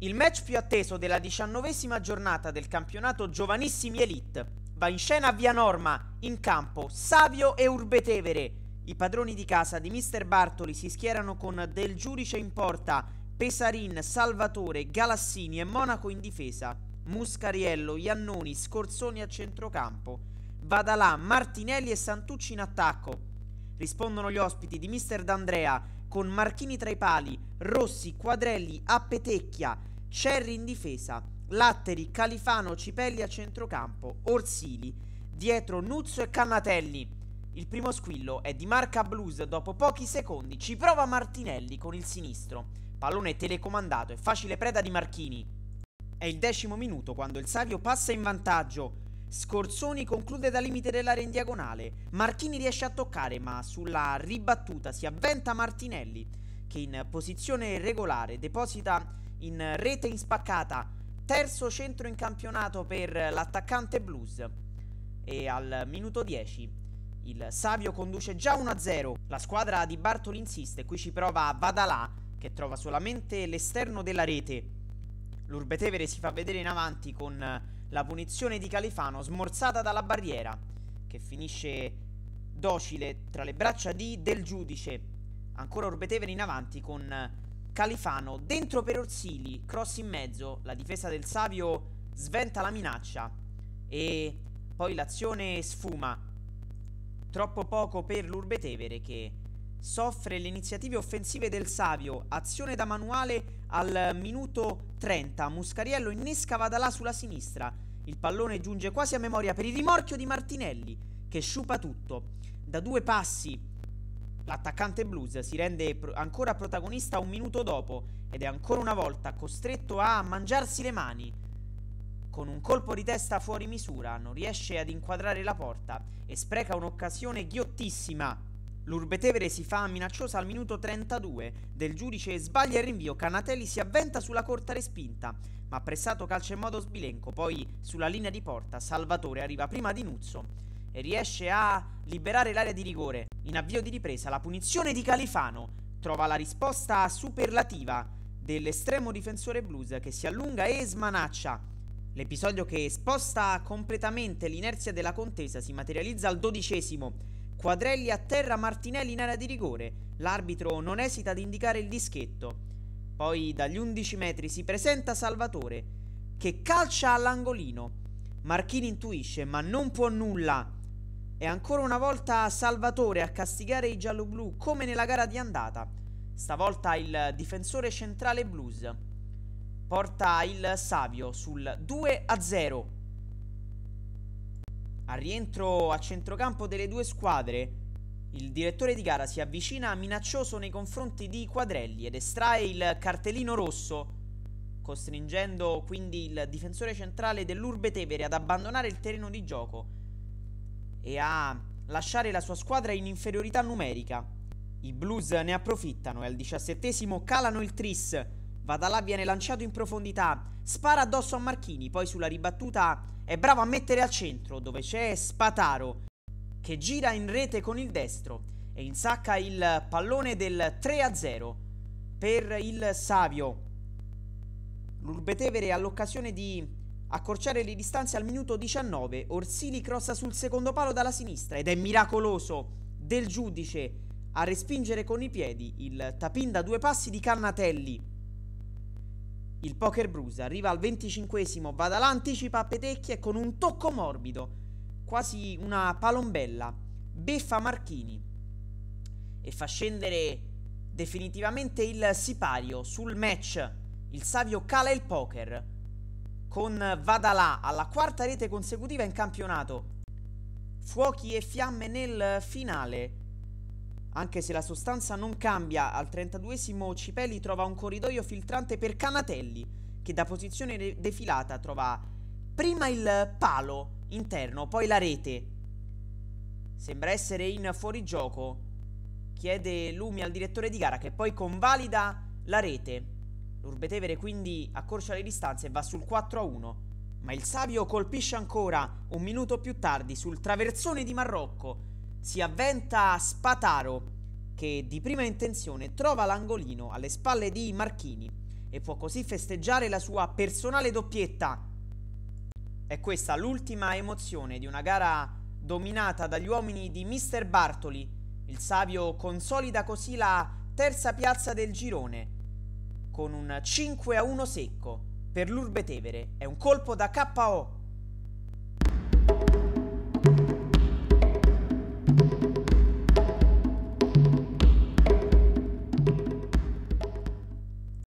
Il match più atteso della diciannovesima giornata del campionato Giovanissimi Elite va in scena a Via Norma, in campo Savio e Urbetevere. I padroni di casa di Mister Bartoli si schierano con Del Giudice in porta, Pesarin, Salvatore, Galassini e Monaco in difesa, Muscariello, Iannoni, Scorzoni a centrocampo, Vadalà, Martinelli e Santucci in attacco. Rispondono gli ospiti di Mister D'Andrea con Marchini tra i pali, Rossi, Quadrelli, Appetecchia, Cerri in difesa, Latteri, Califano, Cipelli a centrocampo, Orsili, dietro Nuzzo e Cannatelli. Il primo squillo è di marca blues, dopo pochi secondi ci prova Martinelli con il sinistro. Pallone telecomandato e facile preda di Marchini. È il decimo minuto quando il Savio passa in vantaggio. Scorzoni conclude dal limite dell'area in diagonale. Marchini riesce a toccare, ma sulla ribattuta si avventa Martinelli, che in posizione regolare deposita in rete in spaccata. Terzo centro in campionato per l'attaccante blues. E al minuto 10 il Savio conduce già 1-0. La squadra di Bartoli insiste, qui ci prova Vadalà, che trova solamente l'esterno della rete. L'Urbetevere si fa vedere in avanti con la punizione di Califano smorzata dalla barriera, che finisce docile tra le braccia di Del Giudice. Ancora Urbetevere in avanti con Califano dentro per Orsili, cross in mezzo, la difesa del Savio sventa la minaccia e poi l'azione sfuma. Troppo poco per l'Urbetevere che soffre le iniziative offensive del Savio, azione da manuale al minuto 30, Muscariello innesca Vadalà sulla sinistra, il pallone giunge quasi a memoria per il rimorchio di Martinelli, che sciupa tutto. Da due passi l'attaccante blues si rende ancora protagonista un minuto dopo ed è ancora una volta costretto a mangiarsi le mani. Con un colpo di testa fuori misura non riesce ad inquadrare la porta e spreca un'occasione ghiottissima L'Urbetevere si fa minacciosa al minuto 32 del giudice sbaglia il rinvio, Canatelli si avventa sulla corta respinta, ma pressato calcia in modo sbilenco, poi sulla linea di porta Salvatore arriva prima di Nuzzo. E riesce a liberare l'area di rigore. In avvio di ripresa la punizione di Califano. Trova la risposta superlativa dell'estremo difensore blues che si allunga e smanaccia. L'episodio che sposta completamente l'inerzia della contesa si materializza al dodicesimo Quadrelli a terra Martinelli in area di rigore. L'arbitro non esita ad indicare il dischetto. Poi dagli 11 metri si presenta Salvatore, che calcia all'angolino. Marchini intuisce, ma non può nulla. E ancora una volta Salvatore a castigare i giallo-blu come nella gara di andata. Stavolta il difensore centrale blues porta il Savio sul 2 a 0. Al rientro a centrocampo delle due squadre, il direttore di gara si avvicina minaccioso nei confronti di Quadrelli ed estrae il cartellino rosso, costringendo quindi il difensore centrale dell'Urbe Tevere ad abbandonare il terreno di gioco e a lasciare la sua squadra in inferiorità numerica. I Blues ne approfittano e al diciassettesimo calano il tris. Vadalà viene lanciato in profondità, spara addosso a Marchini, poi sulla ribattuta è bravo a mettere al centro, dove c'è Spataro, che gira in rete con il destro e insacca il pallone del 3-0 per il Savio. L'Urbetevere ha l'occasione di accorciare le distanze al minuto 19. Orsini crossa sul secondo palo dalla sinistra ed è miracoloso del giudice a respingere con i piedi il tapin da due passi di Cannatelli. Il poker bruise arriva al 25esimo, va da là, anticipa a Petecchia e con un tocco morbido, quasi una palombella, beffa Marchini e fa scendere definitivamente il sipario sul match. Il Savio cala il poker con Vadalà alla quarta rete consecutiva in campionato. Fuochi e fiamme nel finale anche se la sostanza non cambia, al 32esimo Cipelli trova un corridoio filtrante per Canatelli, che da posizione de- defilata trova prima il palo interno, poi la rete. Sembra essere in fuorigioco. Chiede Lumi al direttore di gara che poi convalida la rete. L'Urbetevere quindi accorcia le distanze e va sul 4-1. Ma il Savio colpisce ancora un minuto più tardi sul traversone di Marrocco si avventa Spataro che di prima intenzione trova l'angolino alle spalle di Marchini e può così festeggiare la sua personale doppietta. È questa l'ultima emozione di una gara dominata dagli uomini di Mr. Bartoli. Il Savio consolida così la terza piazza del girone con un 5 a 1 secco per l'Urbe Tevere. È un colpo da KO